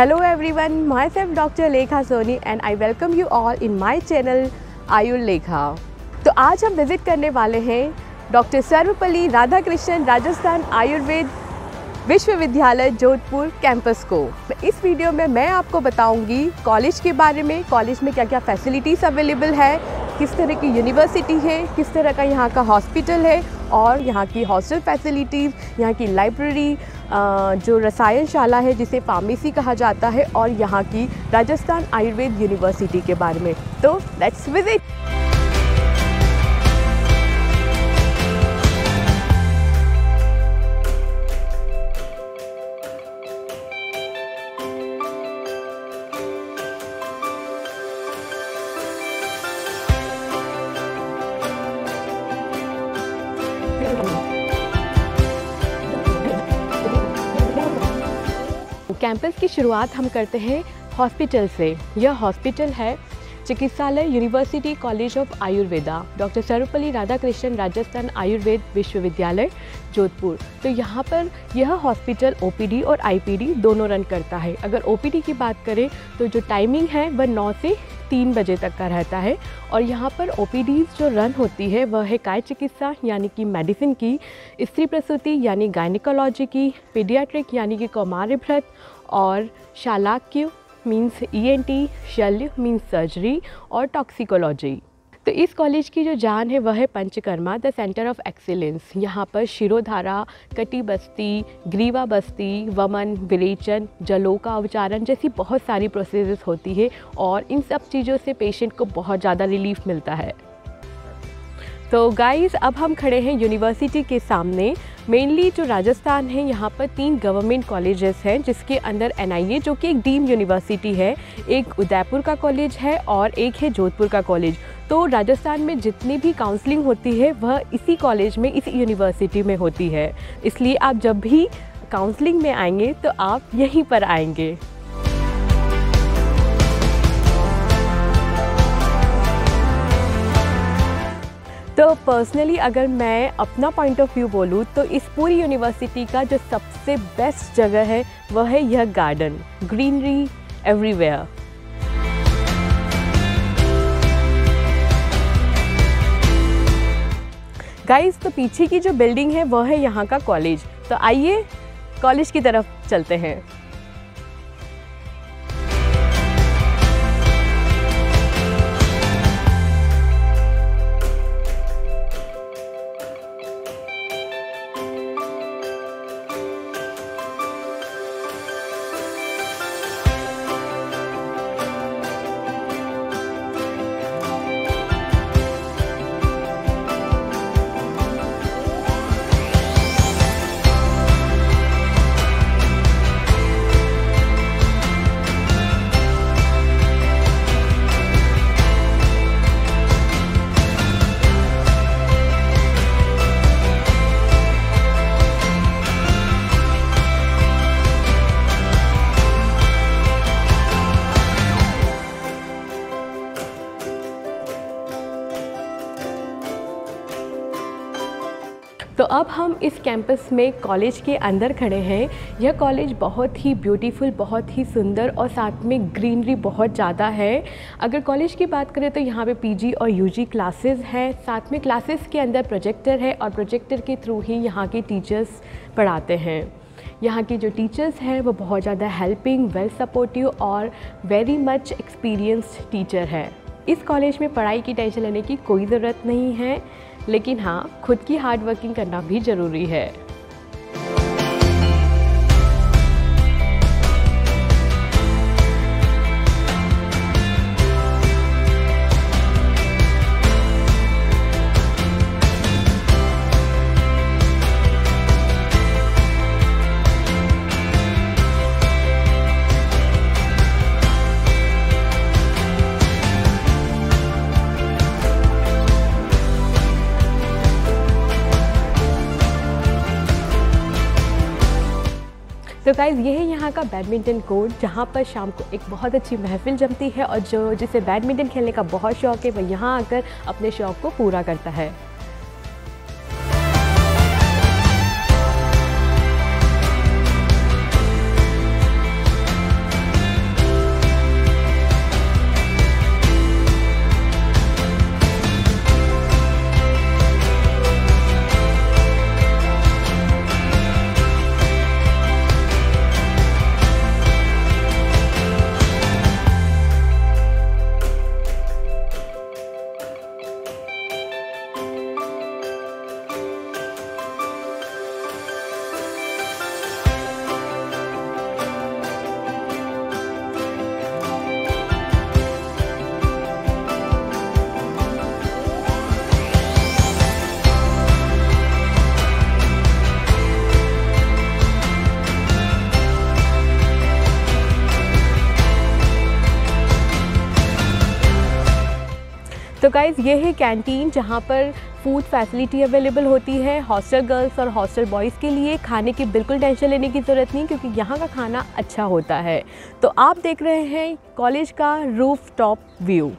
Hello everyone, myself Dr. Lekha Soni and I welcome you all in my channel आयुर लेखा तो आज हम visit करने वाले हैं डॉक्टर सर्वपल्ली राधाकृष्णन राजस्थान आयुर्वेद विश्वविद्यालय जोधपुर कैंपस को इस वीडियो में मैं आपको बताऊँगी कॉलेज के बारे में कॉलेज में क्या क्या फैसिलिटीज़ अवेलेबल है किस तरह की यूनिवर्सिटी है किस तरह का यहाँ का हॉस्पिटल है और यहाँ की हॉस्टल फैसिलिटीज़ यहाँ की लाइब्रेरी जो रसायन शाला है जिसे फार्मेसी कहा जाता है और यहाँ की राजस्थान आयुर्वेद यूनिवर्सिटी के बारे में। तो लेट्स विज़िट कैंपस की शुरुआत हम करते हैं हॉस्पिटल से। यह हॉस्पिटल है चिकित्सालय university college of Ayurveda doctor Sarvepalli Radhakrishnan Rajasthan Ayurved Vishwavidyalaya Jodhpur तो यहाँ पर यह हॉस्पिटल ओपीडी और आईपीडी दोनों रन करता है। अगर ओपीडी की बात करें तो जो टाइमिंग है, वह नौ से तीन बजे तक का रहता है। और यहाँ पर ओपीडी जो रन होती है, वह है काय चिकित्सा, यानी कि मेडिसिन की, स्त्री प्रसूति, यानी गायनिकोलॉजी की, पीडियाट्रिक, यानी कि कौमार्य भ्रत, और शालाक्य मीन्स ईएनटी शल्य मीन्स सर्जरी और टॉक्सिकोलॉजी। तो इस कॉलेज की जो जान है, वह है Panchakarma the centre of excellence यहाँ पर शिरोधारा कटी बस्ती ग्रीवा बस्ती वमन, विरेचन, जलों का उच्चारण जैसी बहुत सारी प्रोसेस होती है और इन सब चीज़ों से पेशेंट को बहुत ज़्यादा रिलीफ मिलता है। तो गाइस अब हम खड़े हैं यूनिवर्सिटी के सामने। मेनली जो राजस्थान है, यहाँ पर तीन गवर्नमेंट कॉलेजेस हैं, जिसके अंदर एन जो कि एक डीम यूनिवर्सिटी है, एक उदयपुर का कॉलेज है और एक है जोधपुर का कॉलेज तो राजस्थान में जितनी भी काउंसलिंग होती है, वह इसी कॉलेज में, इसी यूनिवर्सिटी में होती है। इसलिए आप जब भी काउंसलिंग में आएँगे तो आप यहीं पर आएँगे। तो पर्सनली अगर मैं अपना पॉइंट ऑफ़ व्यू बोलूँ तो इस पूरी यूनिवर्सिटी का जो सबसे बेस्ट जगह है, वह है यह गार्डन ग्रीनरी एवरीवेयर गाइस तो पीछे की जो बिल्डिंग है, वह है यहाँ का कॉलेज तो आइए कॉलेज की तरफ़ चलते हैं. अब हम इस कैंपस में कॉलेज के अंदर खड़े हैं। यह कॉलेज बहुत ही ब्यूटीफुल बहुत ही सुंदर और साथ में ग्रीनरी बहुत ज़्यादा है। अगर कॉलेज की बात करें तो यहाँ पे पीजी और यूजी क्लासेस हैं। साथ में क्लासेस के अंदर प्रोजेक्टर है और प्रोजेक्टर के थ्रू ही यहाँ के टीचर्स पढ़ाते हैं। यहाँ की जो टीचर्स हैं, वो बहुत ज़्यादा हेल्पिंग वेल सपोर्टिव और वेरी मच एक्सपीरियंस्ड टीचर है। इस कॉलेज में पढ़ाई की टेंशन लेने की कोई ज़रूरत नहीं है। लेकिन हाँ खुद की हार्ड वर्किंग करना भी ज़रूरी है। तो गाइज़ ये है यहाँ का बैडमिंटन कोर्ट जहाँ पर शाम को एक बहुत अच्छी महफिल जमती है और जो जिसे बैडमिंटन खेलने का बहुत शौक है, वह यहाँ आकर अपने शौक को पूरा करता है। गाइज़ ये है कैंटीन जहाँ पर फ़ूड फैसिलिटी अवेलेबल होती है हॉस्टल गर्ल्स और हॉस्टल बॉयज़ के लिए। खाने की बिल्कुल टेंशन लेने की ज़रूरत नहीं क्योंकि यहाँ का खाना अच्छा होता है। तो आप देख रहे हैं कॉलेज का रूफ टॉप व्यू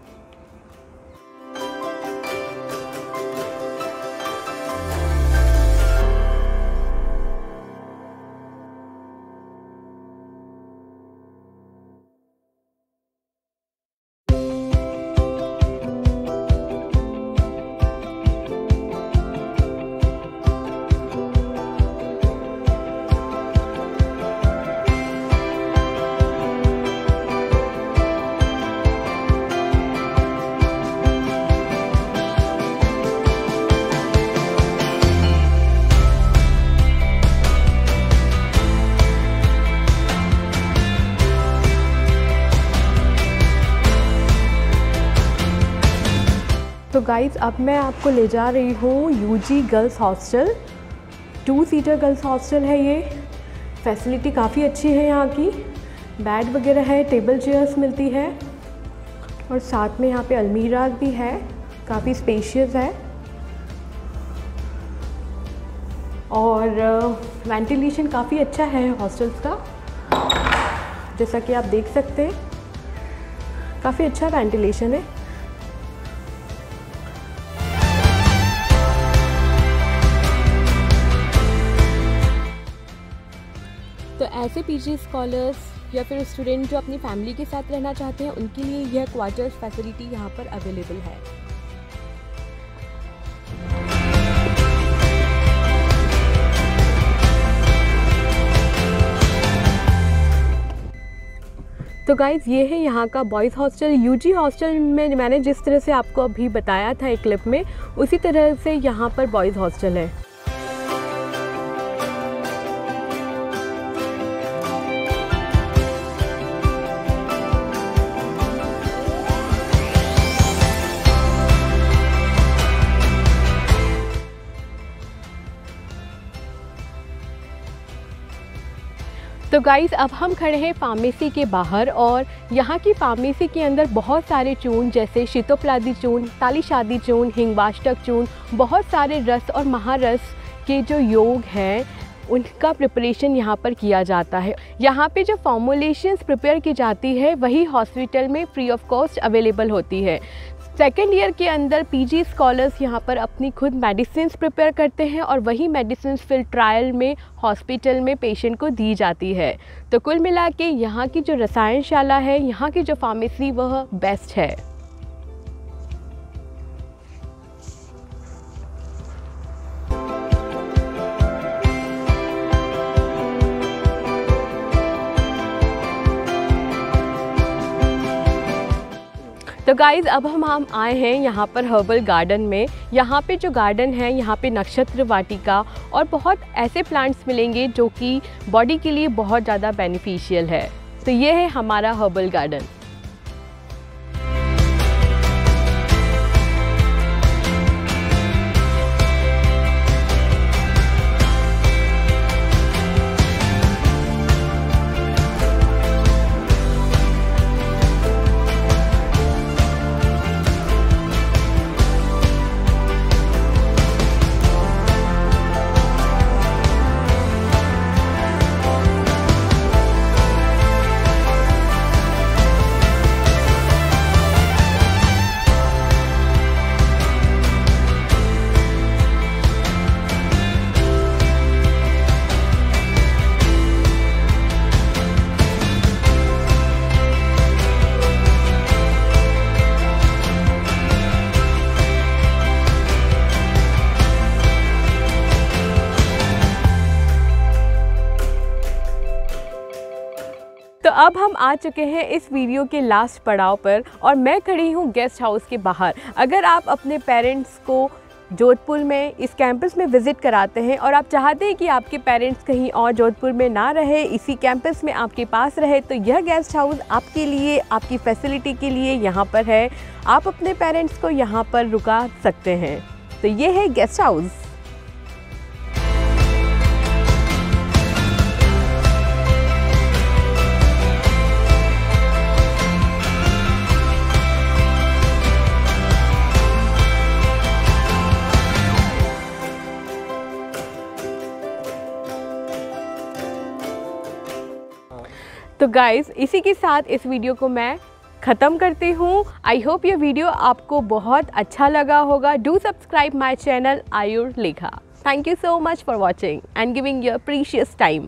तो गाइज़ अब मैं आपको ले जा रही हूँ UG girls hostel two seater girls hostel है ये. फैसिलिटी काफ़ी अच्छी है यहाँ की. बेड वगैरह है टेबल चेयर्स मिलती है. और साथ में यहाँ पे अलमीरा भी है. काफ़ी स्पेशियस है. और वेंटिलेशन काफ़ी अच्छा है हॉस्टल्स का. जैसा कि आप देख सकते हैं, काफ़ी अच्छा वेंटिलेशन है. ऐसे पीजी स्कॉलर्स या फिर स्टूडेंट जो अपनी फैमिली के साथ रहना चाहते हैं, उनके लिए यह क्वार्टर्स फैसिलिटी यहाँ पर अवेलेबल है। तो गाइज़ ये है यहाँ का बॉयज़ हॉस्टल यूजी हॉस्टल में मैंने जिस तरह से आपको अभी बताया था एक क्लिप में, उसी तरह से यहाँ पर बॉयज़ हॉस्टल है। तो गाइज़ अब हम खड़े हैं फार्मेसी के बाहर और यहाँ की फार्मेसी के अंदर बहुत सारे चून जैसे शीतोपलादी चून तालीशादी चून, हिंगवाष्टक चून, बहुत सारे रस और महारस के जो योग हैं, उनका प्रिपरेशन यहाँ पर किया जाता है। यहाँ पे जो फॉर्मुलेशंस प्रिपेयर की जाती है, वही हॉस्पिटल में फ्री ऑफ़ कॉस्ट अवेलेबल होती है। सेकेंड ईयर के अंदर पी जी स्कॉलर्स यहाँ पर अपनी खुद मेडिसिन प्रिपेयर करते हैं और वही मेडिसिन फिर ट्रायल में हॉस्पिटल में पेशेंट को दी जाती है। तो कुल मिला के यहाँ की जो रसायनशाला है, यहाँ की जो फार्मेसी वह बेस्ट है। तो गाइज़ अब हम हम आए हैं यहाँ पर हर्बल गार्डन में। यहाँ पे जो गार्डन है, यहाँ पे नक्षत्र वाटिका और बहुत ऐसे प्लांट्स मिलेंगे जो कि बॉडी के लिए बहुत ज़्यादा बेनिफिशियल है। तो ये है हमारा हर्बल गार्डन तो अब हम आ चुके हैं इस वीडियो के लास्ट पड़ाव पर और मैं खड़ी हूँ गेस्ट हाउस के बाहर। अगर आप अपने पेरेंट्स को जोधपुर में इस कैंपस में विज़िट कराते हैं और आप चाहते हैं कि आपके पेरेंट्स कहीं और जोधपुर में ना रहे, इसी कैंपस में आपके पास रहे तो यह गेस्ट हाउस आपके लिए, आपकी फैसिलिटी के लिए यहाँ पर है। आप अपने पेरेंट्स को यहाँ पर रुका सकते हैं। तो ये है गेस्ट हाउस। तो गाइज़ इसी के साथ इस वीडियो को मैं ख़त्म करती हूँ। आई होप ये वीडियो आपको बहुत अच्छा लगा होगा। Do subscribe my channel Ayur Lekha thank you so much for watching and giving your precious time